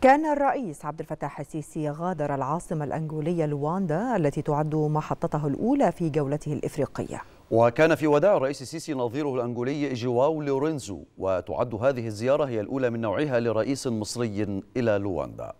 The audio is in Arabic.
كان الرئيس عبد الفتاح السيسي غادر العاصمة الأنغولية لواندا التي تعد محطته الأولى في جولته الإفريقية. وكان في وداع الرئيس السيسي نظيره الأنغولي جواو لورينزو وتعد هذه الزيارة هي الأولى من نوعها لرئيس مصري إلى لواندا.